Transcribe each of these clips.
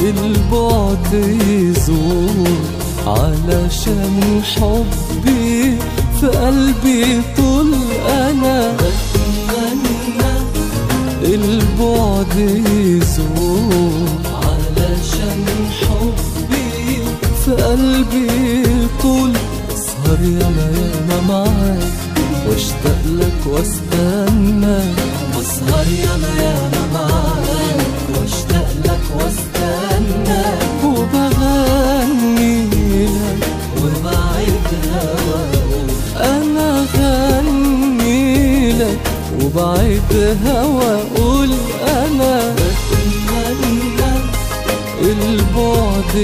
البعد يزول علشان حبي في قلبي طول أنا. بتمنى البعد يزول علشان حبي في قلبي طول. اسهر ياما ياما معاك واشتاق لك واستنى. اسهر ياما ياما معاك واستنى وبغني لك وبعد هواك قول أنا بتمنى البعد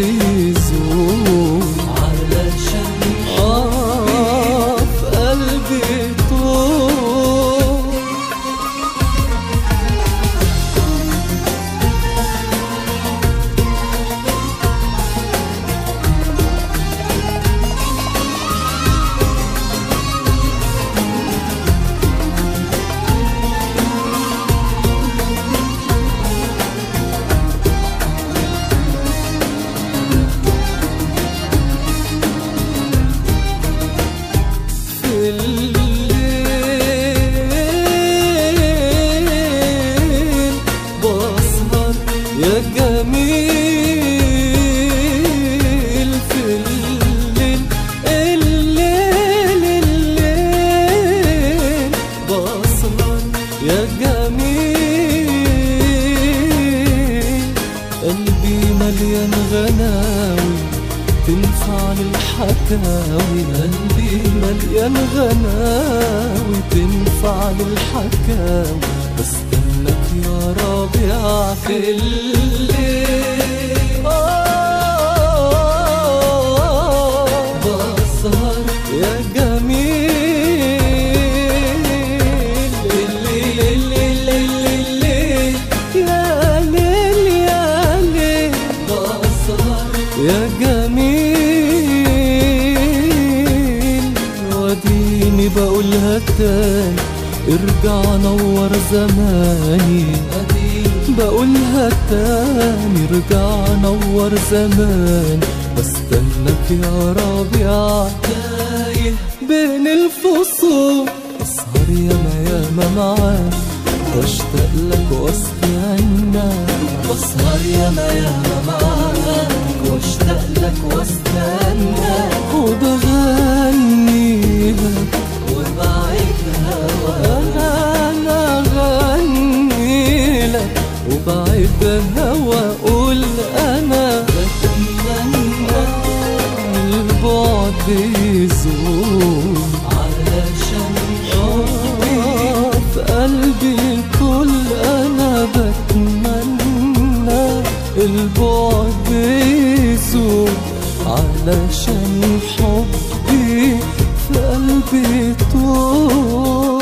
يا جميل قلبي مليان غناوي تنفع للحكاوي قلبي مليان غناوي تنفع للحكاوي بستناك يا ربيع في الليل بقولها تاني ارجع نور زماني. بقولها تاني ارجع نور زمان بستناك يا ربيع. تايه بين الفصول اسهر ياما ياما معاك. واشتاق لك واستنى بسهر ياما ياما معاك. واشتاق لك واستنى هوا قول أنا بتمنى البعد يزول. علشان حبي في قلبي كل أنا بتمنى البعد يزول. علشان حبي في قلبي طول.